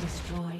Destroyed.